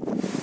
you